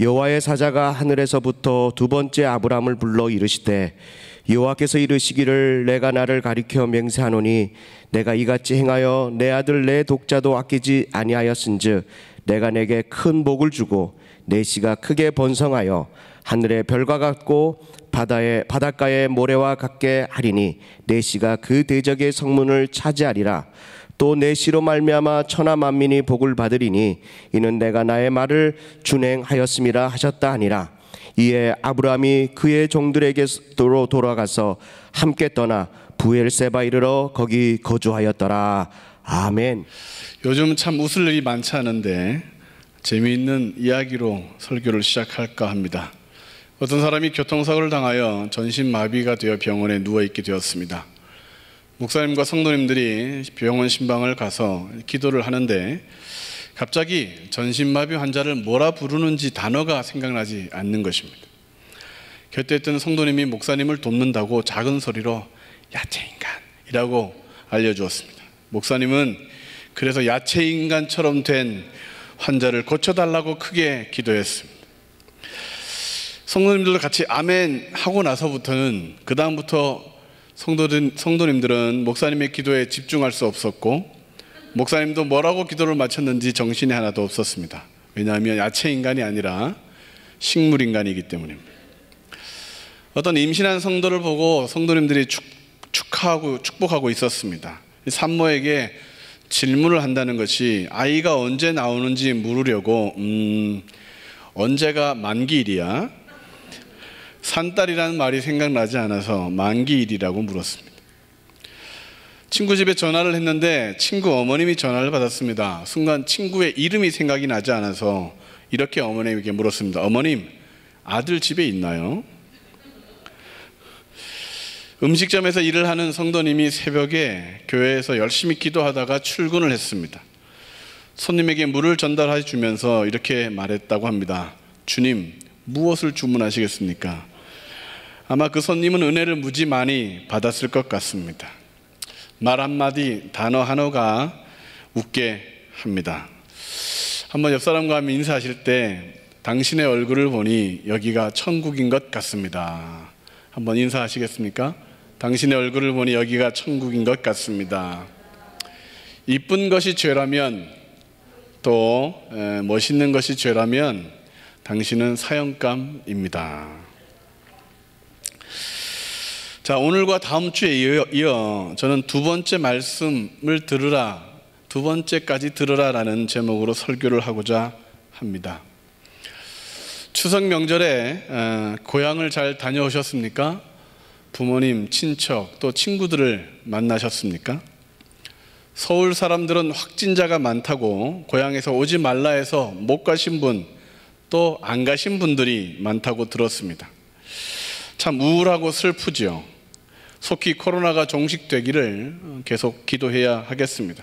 여호와의 사자가 하늘에서부터 두 번째 아브라함을 불러 이르시되 여호와께서 이르시기를 내가 나를 가리켜 맹세하노니 내가 이같이 행하여 내 아들 내 독자도 아끼지 아니하였은즉 내가 내게 큰 복을 주고 내 씨가 크게 번성하여 하늘의 별과 같고 바다의 바닷가의 모래와 같게 하리니 내 씨가 그 대적의 성문을 차지하리라 또 내 씨로 말미암아 천하 만민이 복을 받으리니 이는 내가 나의 말을 준행하였음이라 하셨다 하니라 이에 아브라함이 그의 종들에게로 돌아가서 함께 떠나 부엘세바 이르러 거기 거주하였더라 아멘 요즘 참 웃을 일이 많지 않은데 재미있는 이야기로 설교를 시작할까 합니다. 어떤 사람이 교통사고를 당하여 전신 마비가 되어 병원에 누워 있게 되었습니다. 목사님과 성도님들이 병원 신방을 가서 기도를 하는데 갑자기 전신마비 환자를 뭐라 부르는지 단어가 생각나지 않는 것입니다. 곁에 있던 성도님이 목사님을 돕는다고 작은 소리로 야채인간이라고 알려주었습니다. 목사님은 그래서 야채인간처럼 된 환자를 고쳐달라고 크게 기도했습니다. 성도님들도 같이 아멘 하고 나서부터는 그 다음부터 성도들, 성도님들은 목사님의 기도에 집중할 수 없었고 목사님도 뭐라고 기도를 마쳤는지 정신이 하나도 없었습니다. 왜냐하면 야채 인간이 아니라 식물 인간이기 때문입니다. 어떤 임신한 성도를 보고 성도님들이 축, 축하하고 축복하고 있었습니다. 산모에게 질문을 한다는 것이 아이가 언제 나오는지 물으려고 음, 언제가 만기일이야? 산딸이라는 말이 생각나지 않아서 만기일이라고 물었습니다. 친구 집에 전화를 했는데 친구 어머님이 전화를 받았습니다. 순간 친구의 이름이 생각이 나지 않아서 이렇게 어머님에게 물었습니다. 어머님, 아들 집에 있나요? 음식점에서 일을 하는 성도님이 새벽에 교회에서 열심히 기도하다가 출근을 했습니다. 손님에게 물을 전달해 주면서 이렇게 말했다고 합니다. 주님, 무엇을 주문하시겠습니까? 아마 그 손님은 은혜를 무지 많이 받았을 것 같습니다. 말 한마디, 단어 한어가 웃게 합니다. 한번 옆 사람과 인사하실 때 당신의 얼굴을 보니 여기가 천국인 것 같습니다. 한번 인사하시겠습니까? 당신의 얼굴을 보니 여기가 천국인 것 같습니다. 이쁜 것이 죄라면 또 멋있는 것이 죄라면 당신은 사형감입니다. 자, 오늘과 다음 주에 이어, 저는 두 번째 말씀을 들으라, 두 번째까지 들으라라는 제목으로 설교를 하고자 합니다. 추석 명절에 어, 고향을 잘 다녀오셨습니까? 부모님, 친척, 또 친구들을 만나셨습니까? 서울 사람들은 확진자가 많다고 고향에서 오지 말라 해서 못 가신 분, 또 안 가신 분들이 많다고 들었습니다. 참 우울하고 슬프지요. 속히 코로나가 종식되기를 계속 기도해야 하겠습니다.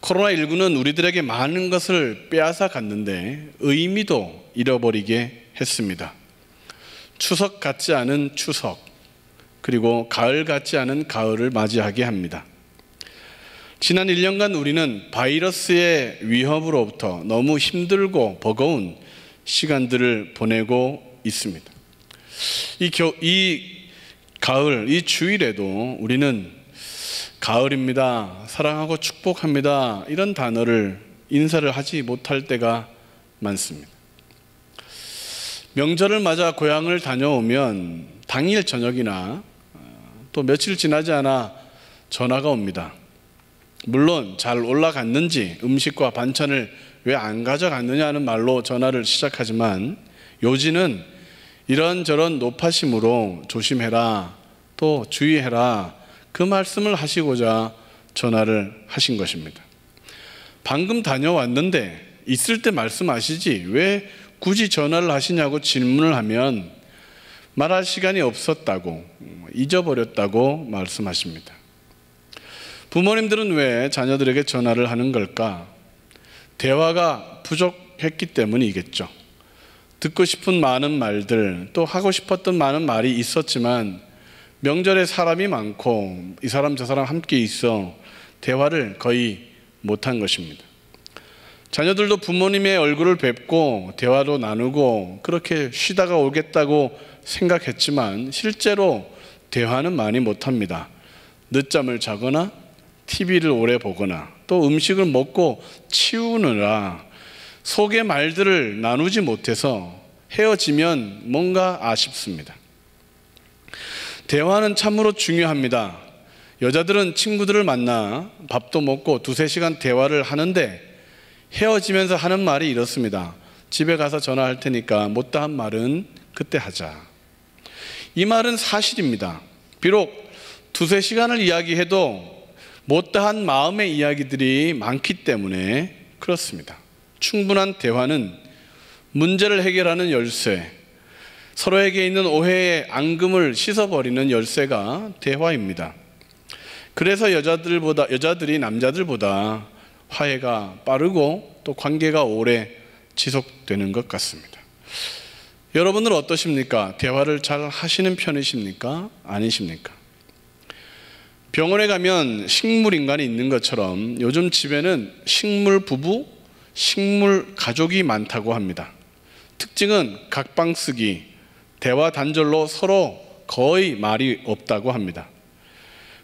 코로나19는 우리들에게 많은 것을 빼앗아 갔는데 의미도 잃어버리게 했습니다. 추석 같지 않은 추석, 그리고 가을 같지 않은 가을을 맞이하게 합니다. 지난 1년간 우리는 바이러스의 위협으로부터 너무 힘들고 버거운 시간들을 보내고 있습니다. 이, 겨, 이 가을, 이 주일에도 우리는 가을입니다. 사랑하고 축복합니다. 이런 단어를 인사를 하지 못할 때가 많습니다. 명절을 맞아 고향을 다녀오면 당일 저녁이나 또 며칠 지나지 않아 전화가 옵니다. 물론 잘 올라갔는지 음식과 반찬을 왜 안 가져갔느냐는 말로 전화를 시작하지만 요지는 이런저런 높아심으로 조심해라, 또 주의해라, 그 말씀을 하시고자 전화를 하신 것입니다. 방금 다녀왔는데 있을 때 말씀하시지 왜 굳이 전화를 하시냐고 질문을 하면 말할 시간이 없었다고, 잊어버렸다고 말씀하십니다. 부모님들은 왜 자녀들에게 전화를 하는 걸까? 대화가 부족했기 때문이겠죠. 듣고 싶은 많은 말들, 또 하고 싶었던 많은 말이 있었지만 명절에 사람이 많고 이 사람 저 사람 함께 있어 대화를 거의 못한 것입니다. 자녀들도 부모님의 얼굴을 뵙고 대화도 나누고 그렇게 쉬다가 오겠다고 생각했지만 실제로 대화는 많이 못합니다. 늦잠을 자거나 TV를 오래 보거나 또 음식을 먹고 치우느라 속의 말들을 나누지 못해서 헤어지면 뭔가 아쉽습니다. 대화는 참으로 중요합니다. 여자들은 친구들을 만나 밥도 먹고 두세 시간 대화를 하는데 헤어지면서 하는 말이 이렇습니다. 집에 가서 전화할 테니까 못다 한 말은 그때 하자. 이 말은 사실입니다. 비록 두세 시간을 이야기해도 못다 한 마음의 이야기들이 많기 때문에 그렇습니다. 충분한 대화는 문제를 해결하는 열쇠, 서로에게 있는 오해의 앙금을 씻어버리는 열쇠가 대화입니다. 그래서 여자들보다 여자들이 남자들보다 화해가 빠르고 또 관계가 오래 지속되는 것 같습니다. 여러분은 어떠십니까? 대화를 잘 하시는 편이십니까? 아니십니까? 병원에 가면 식물 인간이 있는 것처럼 요즘 집에는 식물 부부, 식물 가족이 많다고 합니다. 특징은 각방 쓰기, 대화 단절로 서로 거의 말이 없다고 합니다.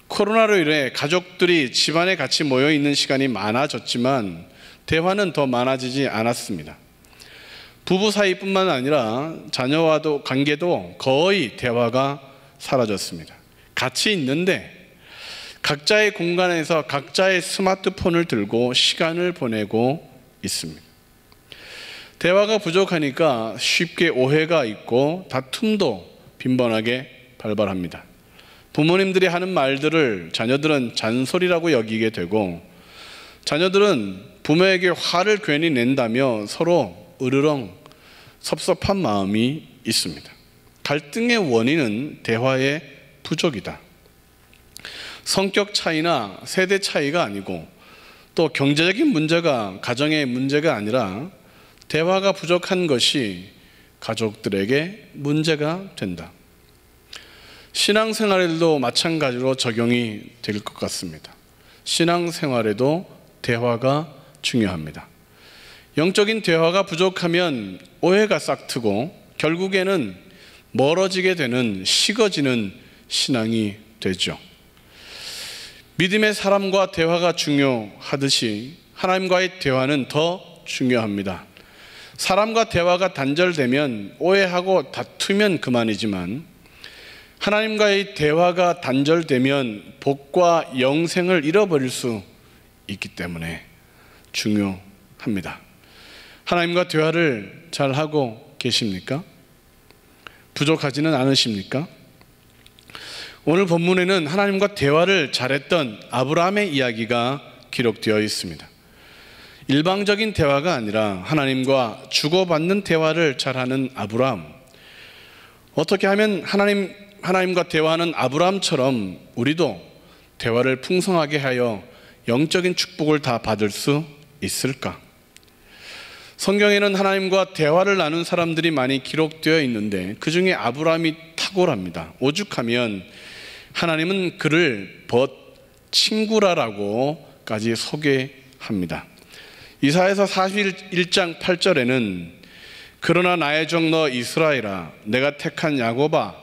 코로나로 인해 가족들이 집안에 같이 모여 있는 시간이 많아졌지만 대화는 더 많아지지 않았습니다. 부부 사이뿐만 아니라 자녀와도 관계도 거의 대화가 사라졌습니다. 같이 있는데 각자의 공간에서 각자의 스마트폰을 들고 시간을 보내고 있습니다. 대화가 부족하니까 쉽게 오해가 있고 다툼도 빈번하게 발발합니다. 부모님들이 하는 말들을 자녀들은 잔소리라고 여기게 되고 자녀들은 부모에게 화를 괜히 낸다며 서로 으르렁 섭섭한 마음이 있습니다. 갈등의 원인은 대화의 부족이다. 성격 차이나 세대 차이가 아니고 또 경제적인 문제가 가정의 문제가 아니라 대화가 부족한 것이 가족들에게 문제가 된다. 신앙생활에도 마찬가지로 적용이 될 것 같습니다. 신앙생활에도 대화가 중요합니다. 영적인 대화가 부족하면 오해가 싹트고 결국에는 멀어지게 되는 식어지는 신앙이 되죠. 믿음의 사람과 대화가 중요하듯이 하나님과의 대화는 더 중요합니다. 사람과 대화가 단절되면 오해하고 다투면 그만이지만 하나님과의 대화가 단절되면 복과 영생을 잃어버릴 수 있기 때문에 중요합니다. 하나님과 대화를 잘 하고 계십니까? 부족하지는 않으십니까? 오늘 본문에는 하나님과 대화를 잘했던 아브라함의 이야기가 기록되어 있습니다. 일방적인 대화가 아니라 하나님과 주고받는 대화를 잘하는 아브라함. 어떻게 하면 하나님 하나님과 대화하는 아브라함처럼 우리도 대화를 풍성하게 하여 영적인 축복을 다 받을 수 있을까? 성경에는 하나님과 대화를 나눈 사람들이 많이 기록되어 있는데 그 중에 아브라함이 탁월합니다. 오죽하면 하나님은 그를 벗 친구라라고까지 소개합니다. 이사에서 41장 8절에는 그러나 나의 종 너 이스라엘아 내가 택한 야고바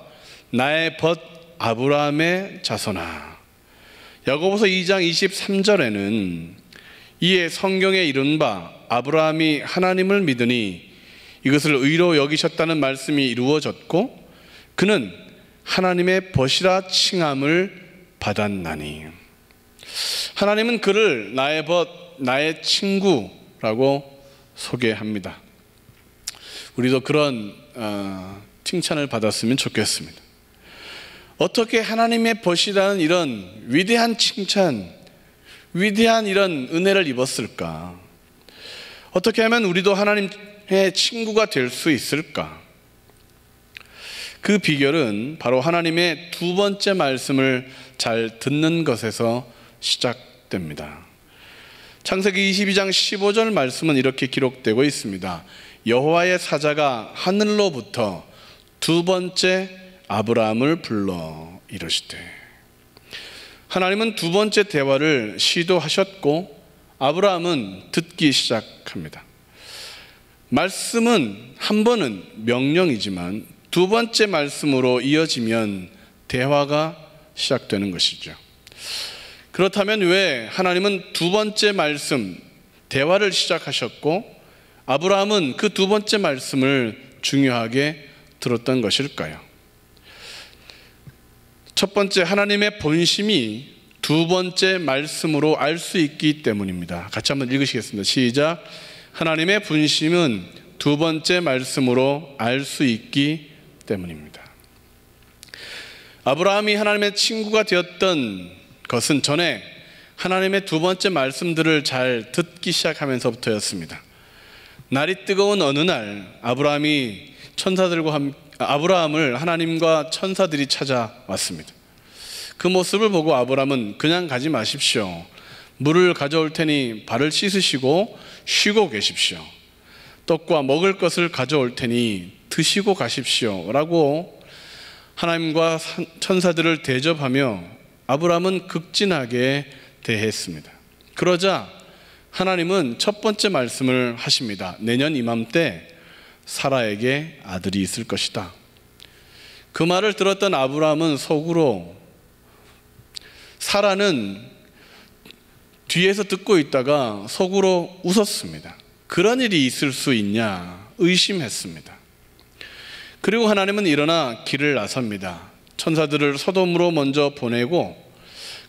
나의 벗 아브라함의 자손아. 야고보서 2장 23절에는 이에 성경에 이른 바 아브라함이 하나님을 믿으니 이것을 의로 여기셨다는 말씀이 이루어졌고 그는 하나님의 벗이라 칭함을 받았나니 하나님은 그를 나의 벗 나의 친구라고 소개합니다. 우리도 그런 어, 칭찬을 받았으면 좋겠습니다. 어떻게 하나님의 벗이라는 이런 위대한 칭찬, 위대한 이런 은혜를 입었을까? 어떻게 하면 우리도 하나님의 친구가 될 수 있을까? 그 비결은 바로 하나님의 두 번째 말씀을 잘 듣는 것에서 시작됩니다. 창세기 22장 15절 말씀은 이렇게 기록되고 있습니다. 여호와의 사자가 하늘로부터 두 번째 아브라함을 불러 이르시되 하나님은 두 번째 대화를 시도하셨고 아브라함은 듣기 시작합니다. 말씀은 한 번은 명령이지만 두 번째 말씀으로 이어지면 대화가 시작되는 것이죠. 그렇다면 왜 하나님은 두 번째 말씀, 대화를 시작하셨고 아브라함은 그 두 번째 말씀을 중요하게 들었던 것일까요? 첫 번째, 하나님의 본심이 두 번째 말씀으로 알 수 있기 때문입니다. 같이 한번 읽으시겠습니다. 시작. 하나님의 분심은 두 번째 말씀으로 알 수 있기 때문입니다. 아브라함이 하나님의 친구가 되었던 것은 전에 하나님의 두 번째 말씀들을 잘 듣기 시작하면서부터였습니다. 날이 뜨거운 어느 날 아브라함이 천사들과 함, 아브라함을 하나님과 천사들이 찾아왔습니다. 그 모습을 보고 아브라함은 그냥 가지 마십시오. 물을 가져올 테니 발을 씻으시고 쉬고 계십시오. 떡과 먹을 것을 가져올 테니 드시고 가십시오. 라고 하나님과 천사들을 대접하며 아브라함은 극진하게 대했습니다. 그러자 하나님은 첫 번째 말씀을 하십니다. 내년 이맘때 사라에게 아들이 있을 것이다. 그 말을 들었던 아브라함은 속으로 사라는 뒤에서 듣고 있다가 속으로 웃었습니다. 그런 일이 있을 수 있냐 의심했습니다. 그리고 하나님은 일어나 길을 나섭니다. 천사들을 소돔으로 먼저 보내고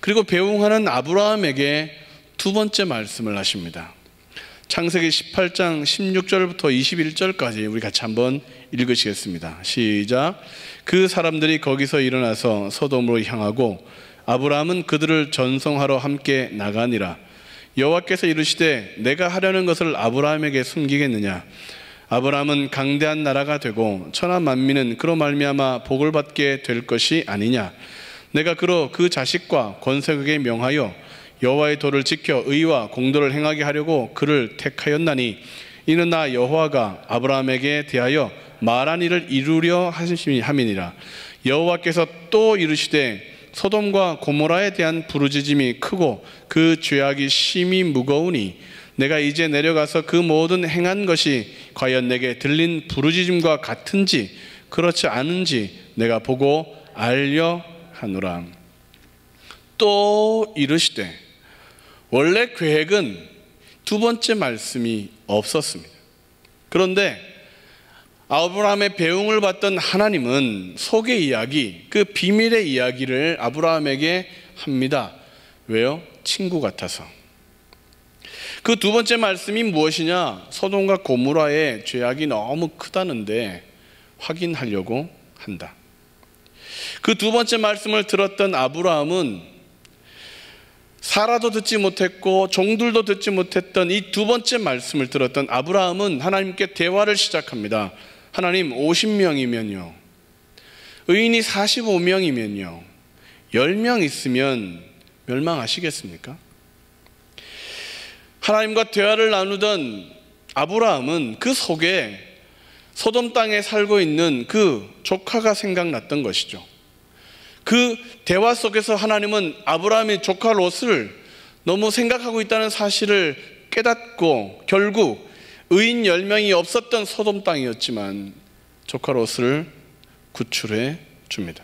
그리고 배웅하는 아브라함에게 두 번째 말씀을 하십니다. 창세기 18장 16절부터 21절까지 우리 같이 한번 읽으시겠습니다. 시작. 그 사람들이 거기서 일어나서 소돔으로 향하고 아브라함은 그들을 전송하러 함께 나가니라. 여호와께서 이르시되 내가 하려는 것을 아브라함에게 숨기겠느냐? 아브라함은 강대한 나라가 되고 천하 만민은 그로 말미암아 복을 받게 될 것이 아니냐? 내가 그로 그 자식과 권세국에 명하여 여호와의 도를 지켜 의와 공도를 행하게 하려고 그를 택하였나니 이는 나 여호와가 아브라함에게 대하여 말한 일을 이루려 하심이니라. 여호와께서 또 이르시되 소돔과 고모라에 대한 부르짖음이 크고 그 죄악이 심히 무거우니 내가 이제 내려가서 그 모든 행한 것이 과연 내게 들린 부르짖음과 같은지 그렇지 않은지 내가 보고 알려 하노라. 또 이르시되 원래 계획은 두 번째 말씀이 없었습니다. 그런데 아브라함의 배웅을 받던 하나님은 속의 이야기, 그 비밀의 이야기를 아브라함에게 합니다. 왜요? 친구 같아서. 그 두 번째 말씀이 무엇이냐? 소돔과 고무라의 죄악이 너무 크다는데 확인하려고 한다. 그 두 번째 말씀을 들었던 아브라함은 사라도 듣지 못했고 종들도 듣지 못했던 이 두 번째 말씀을 들었던 아브라함은 하나님께 대화를 시작합니다. 하나님 50명이면요. 의인이 45명이면요. 10명 있으면 멸망하시겠습니까? 하나님과 대화를 나누던 아브라함은 그 속에 소돔 땅에 살고 있는 그 조카가 생각났던 것이죠. 그 대화 속에서 하나님은 아브라함의 조카 롯을 너무 생각하고 있다는 사실을 깨닫고 결국 의인 10명이 없었던 소돔 땅이었지만 조카 롯을 구출해 줍니다.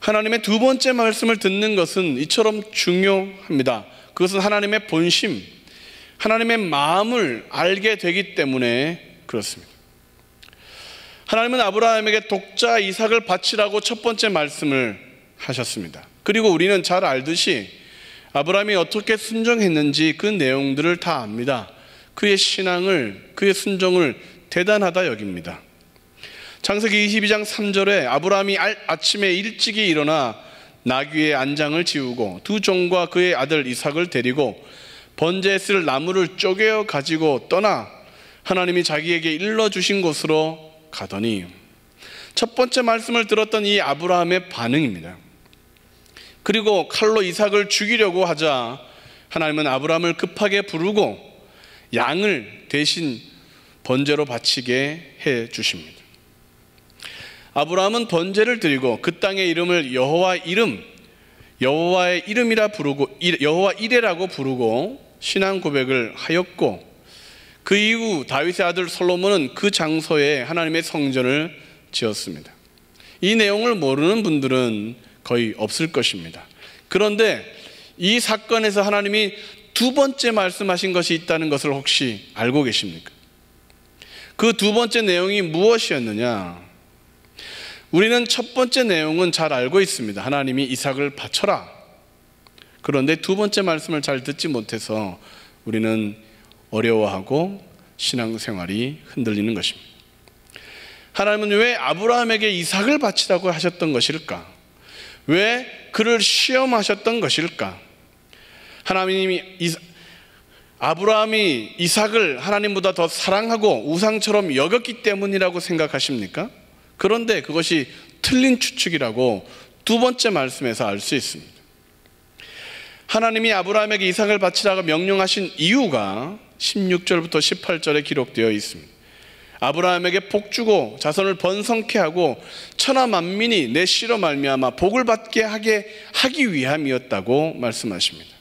하나님의 두 번째 말씀을 듣는 것은 이처럼 중요합니다. 그것은 하나님의 본심, 하나님의 마음을 알게 되기 때문에 그렇습니다. 하나님은 아브라함에게 독자 이삭을 바치라고 첫 번째 말씀을 하셨습니다. 그리고 우리는 잘 알듯이 아브라함이 어떻게 순종했는지 그 내용들을 다 압니다. 그의 신앙을, 그의 순종을 대단하다 여깁니다. 창세기 22장 3절에 아브라함이 아침에 일찍이 일어나 나귀의 안장을 지우고 두 종과 그의 아들 이삭을 데리고 번제에 쓸 나무를 쪼개어 가지고 떠나 하나님이 자기에게 일러 주신 곳으로 가더니 첫 번째 말씀을 들었던 이 아브라함의 반응입니다. 그리고 칼로 이삭을 죽이려고 하자 하나님은 아브라함을 급하게 부르고 양을 대신 번제로 바치게 해 주십니다. 아브라함은 번제를 드리고 그 땅의 이름을 여호와 이름 여호와의 이름이라 부르고 여호와 이레라고 부르고 신앙 고백을 하였고 그 이후 다윗의 아들 솔로몬은 그 장소에 하나님의 성전을 지었습니다. 이 내용을 모르는 분들은 거의 없을 것입니다. 그런데 이 사건에서 하나님이 두 번째 말씀하신 것이 있다는 것을 혹시 알고 계십니까? 그 두 번째 내용이 무엇이었느냐? 우리는 첫 번째 내용은 잘 알고 있습니다. 하나님이 이삭을 바쳐라. 그런데 두 번째 말씀을 잘 듣지 못해서 우리는 어려워하고 신앙생활이 흔들리는 것입니다. 하나님은 왜 아브라함에게 이삭을 바치라고 하셨던 것일까? 왜 그를 시험하셨던 것일까? 하나님이 이삭, 아브라함이 이삭을 하나님보다 더 사랑하고 우상처럼 여겼기 때문이라고 생각하십니까? 그런데 그것이 틀린 추측이라고 두 번째 말씀에서 알 수 있습니다. 하나님이 아브라함에게 이삭을 바치라고 명령하신 이유가 16절부터 18절에 기록되어 있습니다. 아브라함에게 복 주고 자손을 번성케 하고 천하 만민이 내 씨로 말미암아 복을 받게 하게 하기 위함이었다고 말씀하십니다.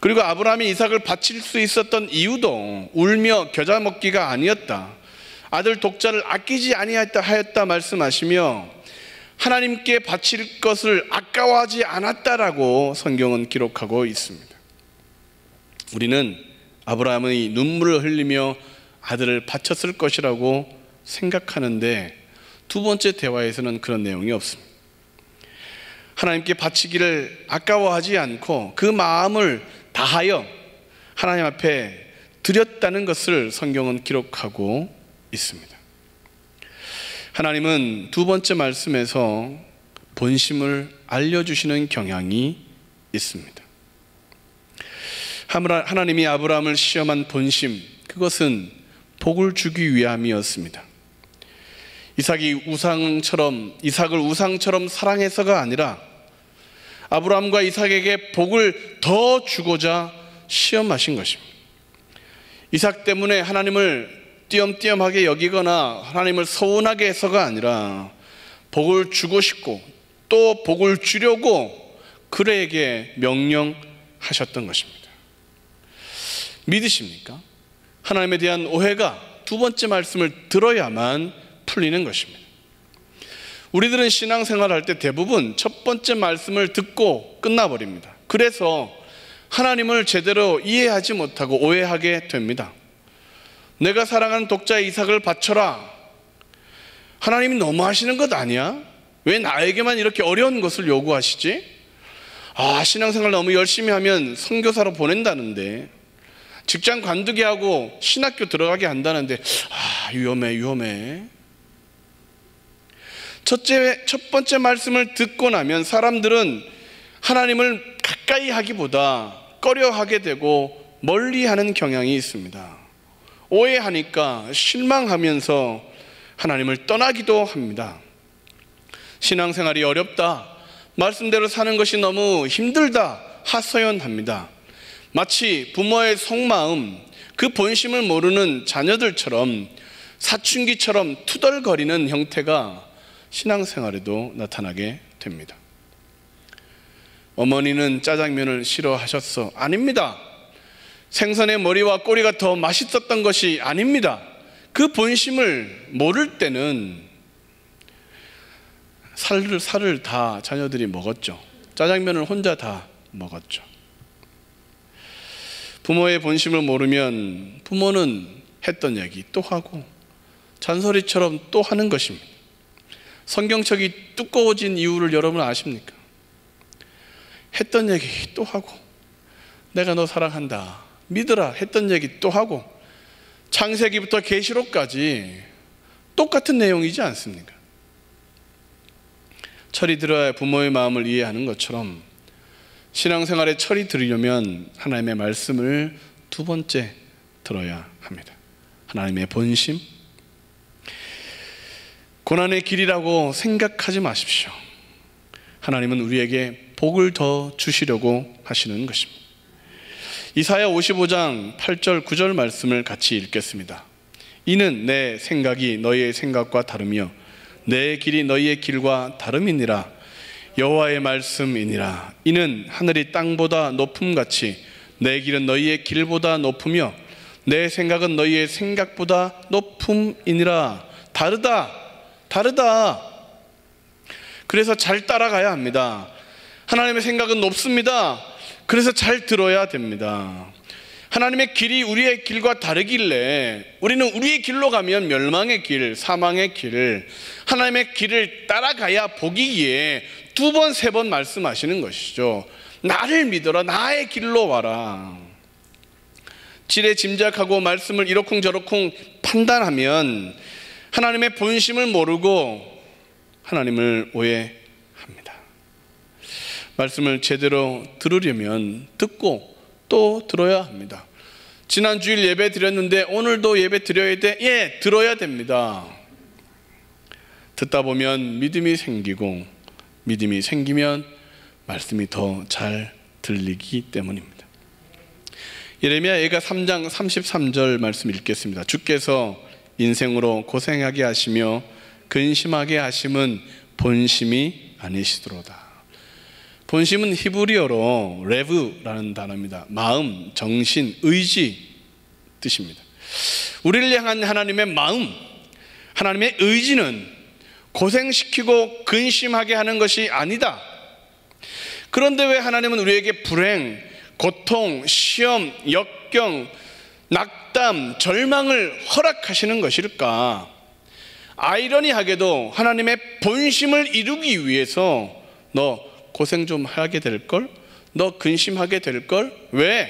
그리고 아브라함이 이삭을 바칠 수 있었던 이유도 울며 겨자 먹기가 아니었다. 아들 독자를 아끼지 아니하였다 하였다 말씀하시며 하나님께 바칠 것을 아까워하지 않았다라고 성경은 기록하고 있습니다. 우리는 아브라함의 눈물을 흘리며 아들을 바쳤을 것이라고 생각하는데 두 번째 대화에서는 그런 내용이 없습니다. 하나님께 바치기를 아까워하지 않고 그 마음을 다하여 하나님 앞에 드렸다는 것을 성경은 기록하고 있습니다. 하나님은 두 번째 말씀에서 본심을 알려주시는 경향이 있습니다. 하나님이 아브라함을 시험한 본심, 그것은 복을 주기 위함이었습니다. 이삭이 우상처럼, 이삭을 우상처럼 사랑해서가 아니라 아브라함과 이삭에게 복을 더 주고자 시험하신 것입니다. 이삭 때문에 하나님을 띄엄띄엄하게 여기거나 하나님을 서운하게 해서가 아니라 복을 주고 싶고 또 복을 주려고 그에게 명령하셨던 것입니다. 믿으십니까? 하나님에 대한 오해가 두 번째 말씀을 들어야만 풀리는 것입니다. 우리들은 신앙생활 할때 대부분 첫 번째 말씀을 듣고 끝나버립니다. 그래서 하나님을 제대로 이해하지 못하고 오해하게 됩니다. 내가 사랑하는 독자 이삭을 바쳐라. 하나님이 너무 하시는 것 아니야? 왜 나에게만 이렇게 어려운 것을 요구하시지? 아, 신앙생활 너무 열심히 하면 선교사로 보낸다는데, 직장 관두게 하고 신학교 들어가게 한다는데, 아, 위험해, 위험해. 첫째, 첫 번째 말씀을 듣고 나면 사람들은 하나님을 가까이 하기보다 꺼려 하게 되고 멀리 하는 경향이 있습니다. 오해하니까 실망하면서 하나님을 떠나기도 합니다. 신앙생활이 어렵다. 말씀대로 사는 것이 너무 힘들다. 하소연합니다. 마치 부모의 속마음, 그 본심을 모르는 자녀들처럼 사춘기처럼 투덜거리는 형태가 신앙생활에도 나타나게 됩니다. 어머니는 짜장면을 싫어하셨어. 아닙니다. 생선의 머리와 꼬리가 더 맛있었던 것이 아닙니다. 그 본심을 모를 때는 살을, 살을 다 자녀들이 먹었죠. 짜장면을 혼자 다 먹었죠. 부모의 본심을 모르면 부모는 했던 얘기 또 하고 잔소리처럼 또 하는 것입니다. 성경책이 두꺼워진 이유를 여러분 아십니까? 했던 얘기 또 하고 내가 너 사랑한다. 믿으라 했던 얘기 또 하고 창세기부터 계시록까지 똑같은 내용이지 않습니까? 철이 들어야 부모의 마음을 이해하는 것처럼 신앙생활에 철이 들으려면 하나님의 말씀을 두 번째 들어야 합니다. 하나님의 본심, 고난의 길이라고 생각하지 마십시오. 하나님은 우리에게 복을 더 주시려고 하시는 것입니다. 이사야 55장 8절 9절 말씀을 같이 읽겠습니다. 이는 내 생각이 너희의 생각과 다르며 내 길이 너희의 길과 다름이니라 여호와의 말씀이니라 이는 하늘이 땅보다 높음 같이 내 길은 너희의 길보다 높으며 내 생각은 너희의 생각보다 높음이니라. 다르다. 다르다. 그래서 잘 따라가야 합니다. 하나님의 생각은 높습니다. 그래서 잘 들어야 됩니다. 하나님의 길이 우리의 길과 다르길래 우리는 우리의 길로 가면 멸망의 길, 사망의 길, 하나님의 길을 따라가야 복이기에 두 번, 세 번 말씀하시는 것이죠. 나를 믿어라. 나의 길로 와라. 지레 짐작하고 말씀을 이러쿵저러쿵 판단하면 하나님의 본심을 모르고 하나님을 오해합니다. 말씀을 제대로 들으려면 듣고 또 들어야 합니다. 지난 주일 예배 드렸는데 오늘도 예배 드려야 돼? 예, 들어야 됩니다. 듣다 보면 믿음이 생기고 믿음이 생기면 말씀이 더 잘 들리기 때문입니다. 예레미야 예가 3장 33절 말씀 읽겠습니다. 주께서 인생으로 고생하게 하시며 근심하게 하심은 본심이 아니시도로다. 본심은 히브리어로 레브라는 단어입니다. 마음, 정신, 의지 뜻입니다. 우리를 향한 하나님의 마음, 하나님의 의지는 고생시키고 근심하게 하는 것이 아니다. 그런데 왜 하나님은 우리에게 불행, 고통, 시험, 역경, 낙담, 절망을 허락하시는 것일까? 아이러니하게도 하나님의 본심을 이루기 위해서 너 고생 좀 하게 될 걸? 너 근심하게 될 걸? 왜?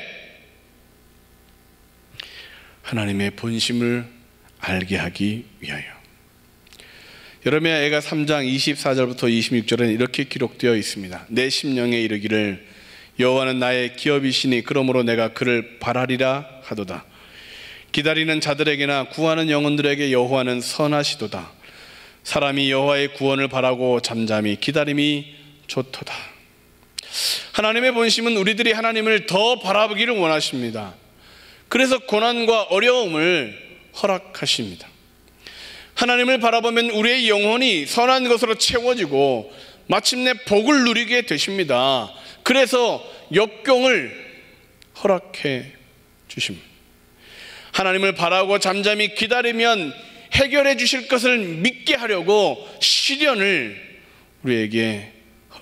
하나님의 본심을 알게 하기 위하여. 여러분의 애가 3장 24절부터 26절은 이렇게 기록되어 있습니다. 내 심령에 이르기를 여호와는 나의 기업이시니 그러므로 내가 그를 바라리라 하도다. 기다리는 자들에게나 구하는 영혼들에게 여호와는 선하시도다. 사람이 여호와의 구원을 바라고 잠잠히 기다림이 좋도다. 하나님의 본심은 우리들이 하나님을 더 바라보기를 원하십니다. 그래서 고난과 어려움을 허락하십니다. 하나님을 바라보면 우리의 영혼이 선한 것으로 채워지고 마침내 복을 누리게 되십니다. 그래서 역경을 허락해 주십니다. 하나님을 바라고 잠잠히 기다리면 해결해 주실 것을 믿게 하려고 시련을 우리에게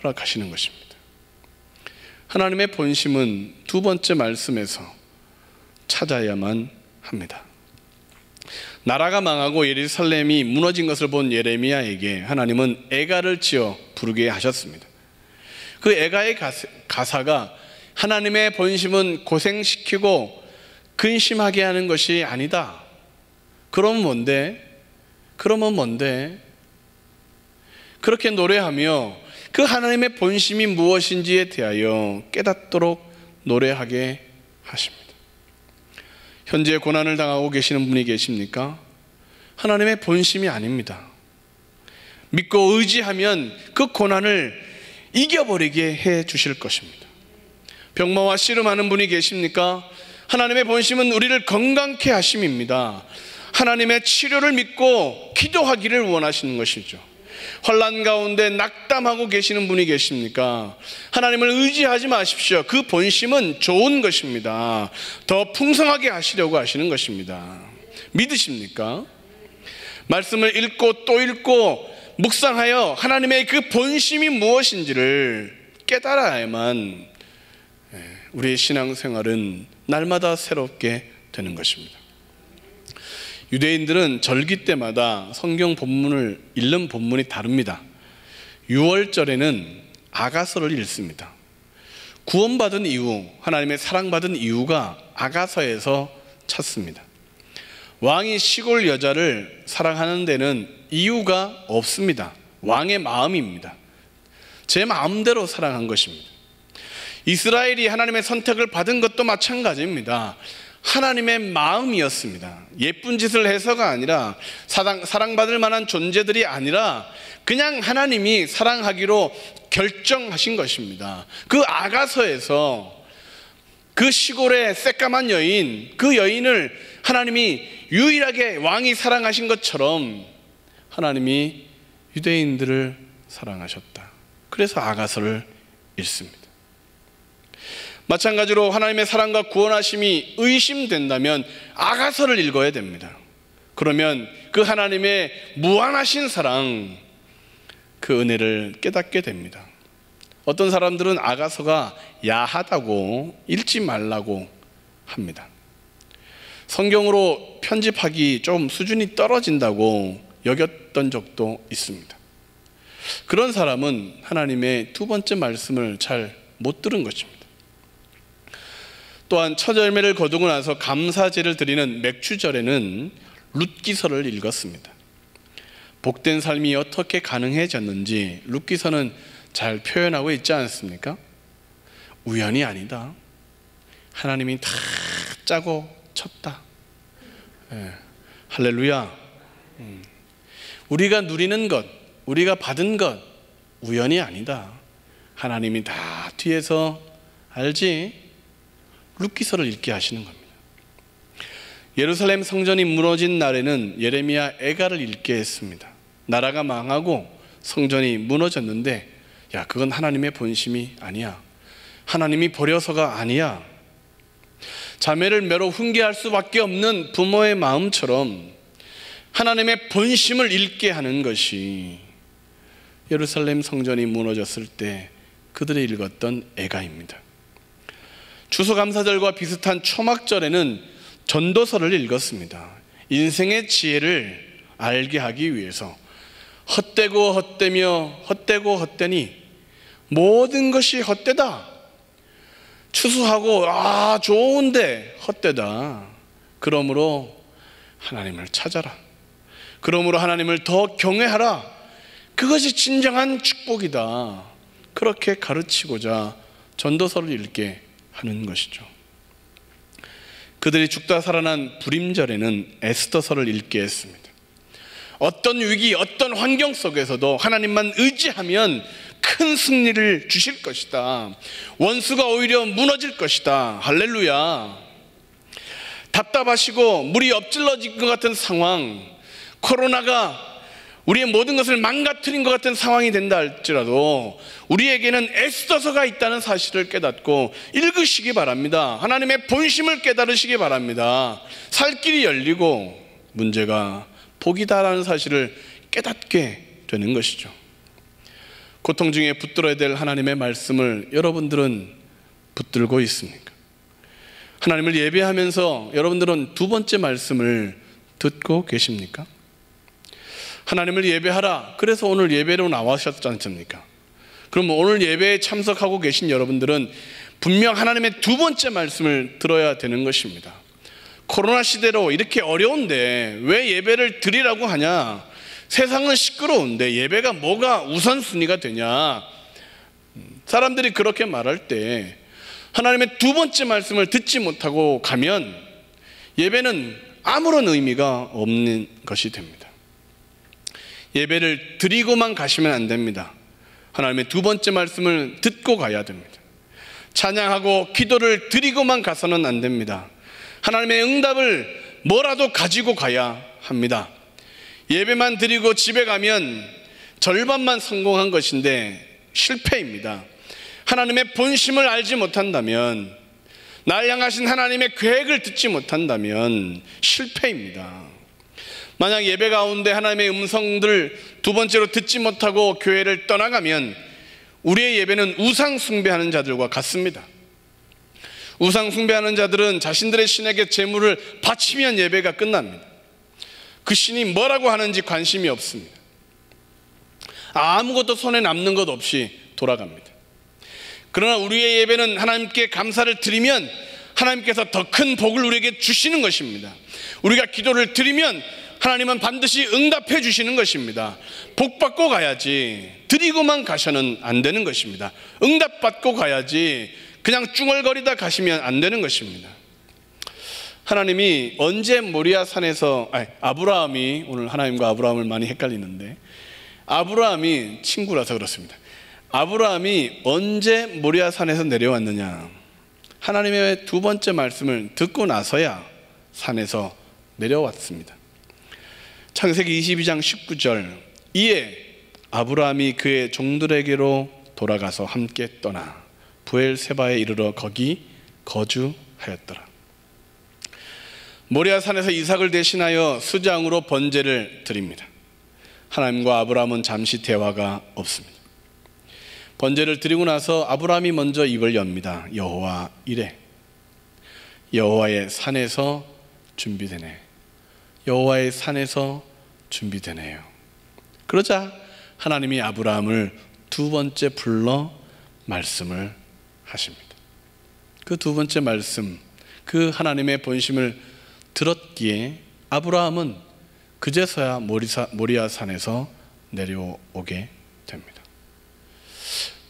허락하시는 것입니다. 하나님의 본심은 두 번째 말씀에서 찾아야만 합니다. 나라가 망하고 예루살렘이 무너진 것을 본 예레미야에게 하나님은 애가를 지어 부르게 하셨습니다. 그 애가의 가사가 하나님의 본심은 고생시키고 근심하게 하는 것이 아니다. 그럼 뭔데? 그러면 뭔데? 그렇게 노래하며 그 하나님의 본심이 무엇인지에 대하여 깨닫도록 노래하게 하십니다. 현재 고난을 당하고 계시는 분이 계십니까? 하나님의 본심이 아닙니다. 믿고 의지하면 그 고난을 이겨버리게 해 주실 것입니다. 병마와 씨름하는 분이 계십니까? 하나님의 본심은 우리를 건강케 하심입니다. 하나님의 치료를 믿고 기도하기를 원하시는 것이죠. 환란 가운데 낙담하고 계시는 분이 계십니까? 하나님을 의지하지 마십시오. 그 본심은 좋은 것입니다. 더 풍성하게 하시려고 하시는 것입니다. 믿으십니까? 말씀을 읽고 또 읽고 묵상하여 하나님의 그 본심이 무엇인지를 깨달아야만 예, 우리의 신앙생활은 날마다 새롭게 되는 것입니다. 유대인들은 절기 때마다 성경 본문을 읽는 본문이 다릅니다. 6월절에는 아가서를 읽습니다. 구원받은 이유, 하나님의 사랑받은 이유가 아가서에서 찾습니다. 왕이 시골 여자를 사랑하는 데는 이유가 없습니다. 왕의 마음입니다. 제 마음대로 사랑한 것입니다. 이스라엘이 하나님의 선택을 받은 것도 마찬가지입니다. 하나님의 마음이었습니다. 예쁜 짓을 해서가 아니라 사랑, 사랑받을 만한 존재들이 아니라 그냥 하나님이 사랑하기로 결정하신 것입니다. 그 아가서에서 그 시골의 새까만 여인, 그 여인을 하나님이 유일하게 왕이 사랑하신 것처럼 하나님이 유대인들을 사랑하셨다. 그래서 아가서를 읽습니다. 마찬가지로 하나님의 사랑과 구원하심이 의심된다면 아가서를 읽어야 됩니다. 그러면 그 하나님의 무한하신 사랑, 그 은혜를 깨닫게 됩니다. 어떤 사람들은 아가서가 야하다고 읽지 말라고 합니다. 성경으로 편집하기 좀 수준이 떨어진다고 여겼던 적도 있습니다. 그런 사람은 하나님의 두 번째 말씀을 잘 못 들은 것입니다. 또한 첫 열매를 거두고 나서 감사제를 드리는 맥주절에는 룻기서를 읽었습니다. 복된 삶이 어떻게 가능해졌는지 룻기서는 잘 표현하고 있지 않습니까? 우연이 아니다. 하나님이 다 짜고 쳤다. 예. 할렐루야. 음. 우리가 누리는 것, 우리가 받은 것 우연이 아니다. 하나님이 다 뒤에서 알지? 룻기서를 읽게 하시는 겁니다. 예루살렘 성전이 무너진 날에는 예레미야 애가를 읽게 했습니다. 나라가 망하고 성전이 무너졌는데 야 그건 하나님의 본심이 아니야. 하나님이 버려서가 아니야. 자매를 매로 훈계할 수밖에 없는 부모의 마음처럼 하나님의 본심을 읽게 하는 것이 예루살렘 성전이 무너졌을 때 그들이 읽었던 애가입니다. 추수감사절과 비슷한 초막절에는 전도서를 읽었습니다. 인생의 지혜를 알게 하기 위해서 헛되고 헛되며 헛되고 헛되니 모든 것이 헛되다. 추수하고 아 좋은데 헛되다. 그러므로 하나님을 찾아라. 그러므로 하나님을 더 경외하라. 그것이 진정한 축복이다. 그렇게 가르치고자 전도서를 읽게 하는 것이죠. 그들이 죽다 살아난 불임절에는 에스더서를 읽게 했습니다. 어떤 위기, 어떤 환경 속에서도 하나님만 의지하면 큰 승리를 주실 것이다. 원수가 오히려 무너질 것이다. 할렐루야. 답답하시고 물이 엎질러질 것 같은 상황, 코로나가 우리의 모든 것을 망가뜨린 것 같은 상황이 된다 할지라도 우리에게는 애써서가 있다는 사실을 깨닫고 읽으시기 바랍니다. 하나님의 본심을 깨달으시기 바랍니다. 살 길이 열리고 문제가 복이다라는 사실을 깨닫게 되는 것이죠. 고통 중에 붙들어야 될 하나님의 말씀을 여러분들은 붙들고 있습니까? 하나님을 예배하면서 여러분들은 두 번째 말씀을 듣고 계십니까? 하나님을 예배하라. 그래서 오늘 예배로 나와셨지 않습니까? 그럼 오늘 예배에 참석하고 계신 여러분들은 분명 하나님의 두 번째 말씀을 들어야 되는 것입니다. 코로나 시대로 이렇게 어려운데 왜 예배를 드리라고 하냐? 세상은 시끄러운데 예배가 뭐가 우선순위가 되냐? 사람들이 그렇게 말할 때 하나님의 두 번째 말씀을 듣지 못하고 가면 예배는 아무런 의미가 없는 것이 됩니다. 예배를 드리고만 가시면 안 됩니다. 하나님의 두 번째 말씀을 듣고 가야 됩니다. 찬양하고 기도를 드리고만 가서는 안 됩니다. 하나님의 응답을 뭐라도 가지고 가야 합니다. 예배만 드리고 집에 가면 절반만 성공한 것인데 실패입니다. 하나님의 본심을 알지 못한다면, 날 향하신 하나님의 계획을 듣지 못한다면 실패입니다. 만약 예배 가운데 하나님의 음성들을 두 번째로 듣지 못하고 교회를 떠나가면 우리의 예배는 우상 숭배하는 자들과 같습니다. 우상 숭배하는 자들은 자신들의 신에게 재물을 바치면 예배가 끝납니다. 그 신이 뭐라고 하는지 관심이 없습니다. 아무것도 손에 남는 것 없이 돌아갑니다. 그러나 우리의 예배는 하나님께 감사를 드리면 하나님께서 더 큰 복을 우리에게 주시는 것입니다. 우리가 기도를 드리면 하나님은 반드시 응답해 주시는 것입니다. 복 받고 가야지. 드리고만 가셔는 안 되는 것입니다. 응답 받고 가야지. 그냥 쭝얼거리다 가시면 안 되는 것입니다. 하나님이 언제 모리아 산에서 아니, 아브라함이 오늘 하나님과 아브라함을 많이 헷갈리는데 아브라함이 친구라서 그렇습니다. 아브라함이 언제 모리아 산에서 내려왔느냐? 하나님의 두 번째 말씀을 듣고 나서야 산에서 내려왔습니다. 창세기 22장 19절 이에 아브라함이 그의 종들에게로 돌아가서 함께 떠나 부엘세바에 이르러 거기 거주하였더라. 모리아 산에서 이삭을 대신하여 수장으로 번제를 드립니다. 하나님과 아브라함은 잠시 대화가 없습니다. 번제를 드리고 나서 아브라함이 먼저 입을 엽니다. 여호와 이래. 여호와의 산에서 준비되네. 여호와의 산에서 준비되네요. 그러자 하나님이 아브라함을 두 번째 불러 말씀을 하십니다. 그 두 번째 말씀, 그 하나님의 본심을 들었기에 아브라함은 그제서야 모리아 산에서 내려오게 됩니다.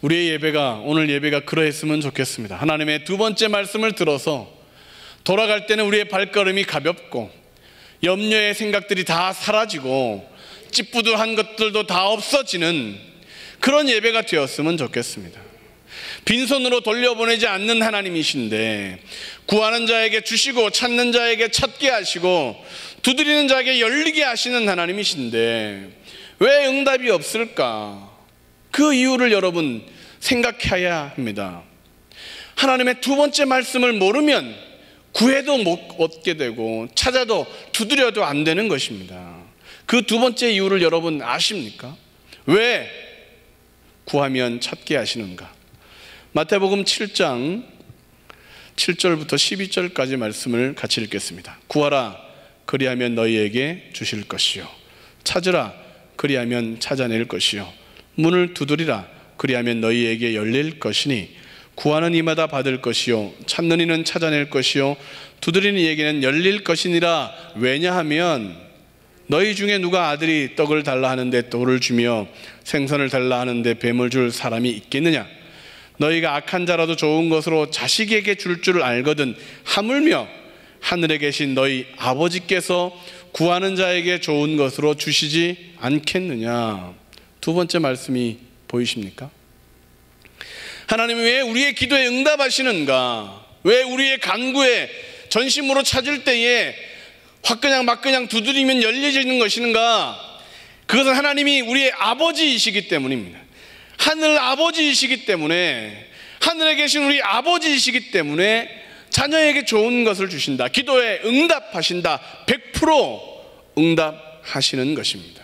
우리의 예배가 오늘 예배가 그러했으면 좋겠습니다. 하나님의 두 번째 말씀을 들어서 돌아갈 때는 우리의 발걸음이 가볍고 염려의 생각들이 다 사라지고 찌뿌둥한 것들도 다 없어지는 그런 예배가 되었으면 좋겠습니다. 빈손으로 돌려보내지 않는 하나님이신데 구하는 자에게 주시고 찾는 자에게 찾게 하시고 두드리는 자에게 열리게 하시는 하나님이신데 왜 응답이 없을까? 그 이유를 여러분 생각해야 합니다. 하나님의 두 번째 말씀을 모르면 구해도 못 얻게 되고 찾아도 두드려도 안 되는 것입니다. 그 두 번째 이유를 여러분 아십니까? 왜 구하면 찾게 하시는가? 마태복음 7장 7절부터 12절까지 말씀을 같이 읽겠습니다. 구하라 그리하면 너희에게 주실 것이요 찾으라 그리하면 찾아낼 것이요 문을 두드리라 그리하면 너희에게 열릴 것이니 구하는 이마다 받을 것이요 찾는 이는 찾아낼 것이요 두드리는 이에게는 열릴 것이니라. 왜냐하면 너희 중에 누가 아들이 떡을 달라 하는데 떡을 주며 생선을 달라 하는데 뱀을 줄 사람이 있겠느냐? 너희가 악한 자라도 좋은 것으로 자식에게 줄 줄을 알거든 하물며 하늘에 계신 너희 아버지께서 구하는 자에게 좋은 것으로 주시지 않겠느냐? 두 번째 말씀이 보이십니까? 하나님이 왜 우리의 기도에 응답하시는가? 왜 우리의 간구에 전심으로 찾을 때에 화그냥 막그냥 두드리면 열려지는 것인가? 그것은 하나님이 우리의 아버지이시기 때문입니다. 하늘 아버지이시기 때문에 하늘에 계신 우리 아버지이시기 때문에 자녀에게 좋은 것을 주신다. 기도에 응답하신다. 100% 응답하시는 것입니다.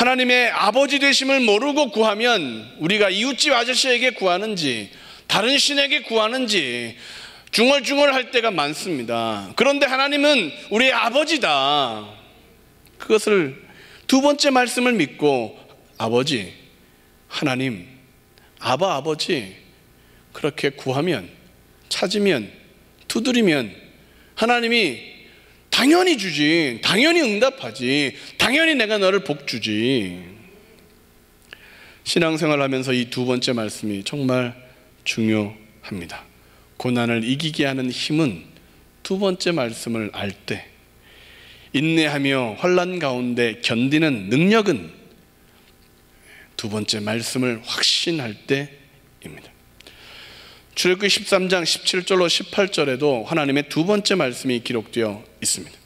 하나님의 아버지 되심을 모르고 구하면 우리가 이웃집 아저씨에게 구하는지 다른 신에게 구하는지 중얼중얼 할 때가 많습니다. 그런데 하나님은 우리의 아버지다. 그것을 두 번째 말씀을 믿고 아버지, 하나님, 아바 아버지 그렇게 구하면 찾으면 두드리면 하나님이 당연히 주지. 당연히 응답하지. 당연히 내가 너를 복 주지. 신앙생활 하면서 이 두 번째 말씀이 정말 중요합니다. 고난을 이기게 하는 힘은 두 번째 말씀을 알 때, 인내하며 환란 가운데 견디는 능력은 두 번째 말씀을 확신할 때입니다. 출애굽기 13장 17절로 18절에도 하나님의 두 번째 말씀이 기록되어 있습니다.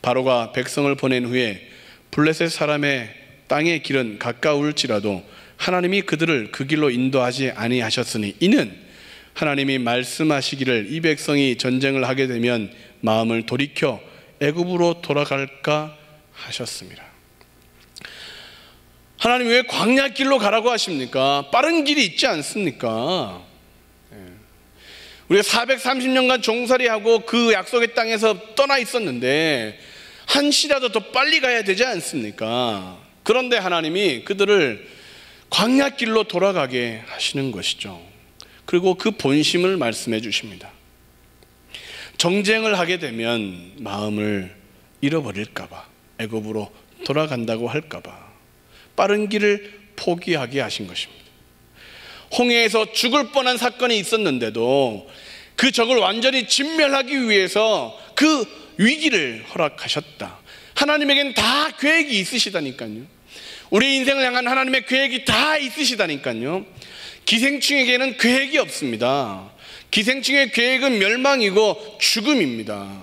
바로가 백성을 보낸 후에 블레셋 사람의 땅의 길은 가까울지라도 하나님이 그들을 그 길로 인도하지 아니하셨으니 이는 하나님이 말씀하시기를 이 백성이 전쟁을 하게 되면 마음을 돌이켜 애굽으로 돌아갈까 하셨습니다. 하나님 왜 광야 길로 가라고 하십니까? 빠른 길이 있지 않습니까? 예. 우리가 430년간 종살이하고 그 약속의 땅에서 떠나 있었는데 한 시라도 더 빨리 가야 되지 않습니까? 그런데 하나님이 그들을 광야 길로 돌아가게 하시는 것이죠. 그리고 그 본심을 말씀해 주십니다. 정쟁을 하게 되면 마음을 잃어버릴까봐 애굽으로 돌아간다고 할까봐 빠른 길을 포기하게 하신 것입니다. 홍해에서 죽을 뻔한 사건이 있었는데도 그 적을 완전히 진멸하기 위해서 그 위기를 허락하셨다. 하나님에겐 다 계획이 있으시다니까요. 우리 인생을 향한 하나님의 계획이 다 있으시다니까요. 기생충에게는 계획이 없습니다. 기생충의 계획은 멸망이고 죽음입니다.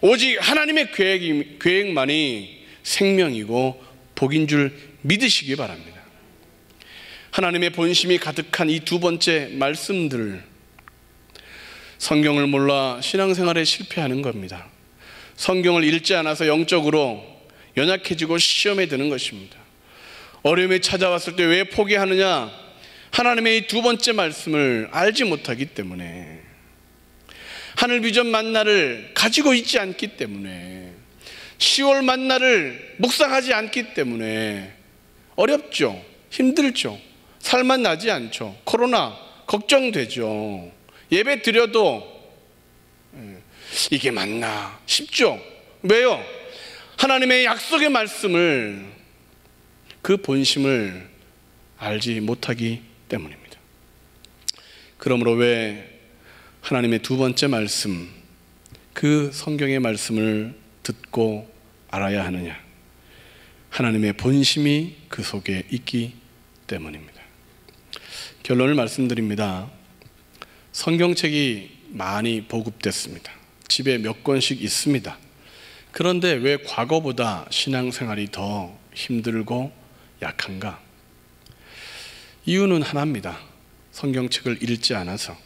오직 하나님의 계획이, 계획만이 생명이고 복인 줄 믿으시기 바랍니다. 하나님의 본심이 가득한 이 두 번째 말씀들 성경을 몰라 신앙생활에 실패하는 겁니다. 성경을 읽지 않아서 영적으로 연약해지고 시험에 드는 것입니다. 어려움이 찾아왔을 때 왜 포기하느냐? 하나님의 이두 번째 말씀을 알지 못하기 때문에 하늘 비전 만나를 가지고 있지 않기 때문에 10월 만나를 묵상하지 않기 때문에 어렵죠. 힘들죠. 살만 나지 않죠. 코로나 걱정되죠. 예배 드려도 예, 이게 맞나 싶죠. 왜요? 하나님의 약속의 말씀을 그 본심을 알지 못하기 때문입니다. 그러므로 왜 하나님의 두 번째 말씀, 그 성경의 말씀을 듣고 알아야 하느냐? 하나님의 본심이 그 속에 있기 때문입니다. 결론을 말씀드립니다. 성경책이 많이 보급됐습니다. 집에 몇 권씩 있습니다. 그런데 왜 과거보다 신앙생활이 더 힘들고 약한가? 이유는 하나입니다. 성경책을 읽지 않아서.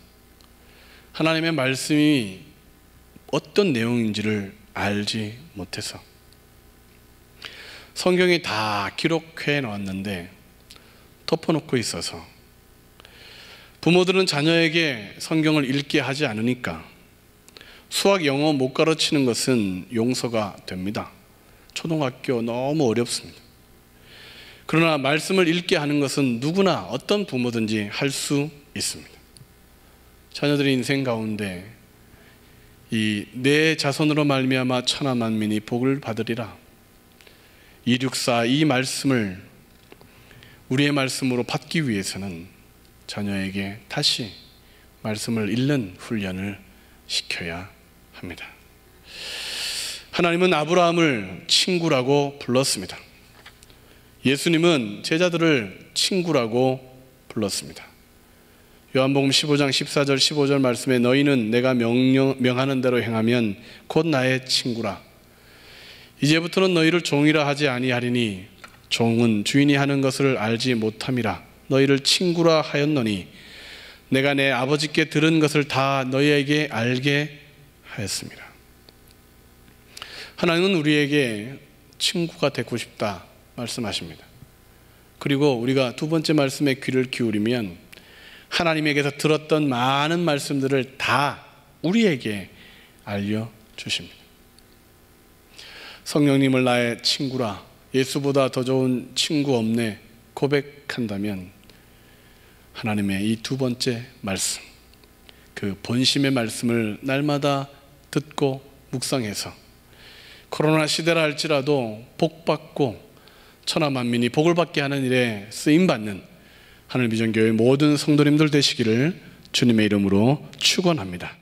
하나님의 말씀이 어떤 내용인지를 알지 못해서. 성경이 다 기록해 놓았는데 덮어놓고 있어서 부모들은 자녀에게 성경을 읽게 하지 않으니까 수학 영어 못 가르치는 것은 용서가 됩니다. 초등학교 너무 어렵습니다. 그러나 말씀을 읽게 하는 것은 누구나 어떤 부모든지 할 수 있습니다. 자녀들의 인생 가운데 이 내 자손으로 말미암아 천하 만민이 복을 받으리라. 264 이 말씀을 우리의 말씀으로 받기 위해서는 자녀에게 다시 말씀을 읽는 훈련을 시켜야 합니다. 하나님은 아브라함을 친구라고 불렀습니다. 예수님은 제자들을 친구라고 불렀습니다. 요한복음 15장 14절 15절 말씀에 너희는 내가 명령, 명하는 대로 행하면 곧 나의 친구라. 이제부터는 너희를 종이라 하지 아니하리니 종은 주인이 하는 것을 알지 못함이라. 너희를 친구라 하였노니 내가 내 아버지께 들은 것을 다 너희에게 알게 하였습니다. 하나님은 우리에게 친구가 되고 싶다 말씀하십니다. 그리고 우리가 두 번째 말씀에 귀를 기울이면 하나님에게서 들었던 많은 말씀들을 다 우리에게 알려 주십니다. 성령님을 나의 친구라 예수보다 더 좋은 친구 없네 고백한다면 하나님의 이 두 번째 말씀, 그 본심의 말씀을 날마다 듣고 묵상해서 코로나 시대라 할지라도 복 받고 천하 만민이 복을 받게 하는 일에 쓰임 받는 하늘 비전교회 모든 성도님들 되시기를 주님의 이름으로 축원합니다.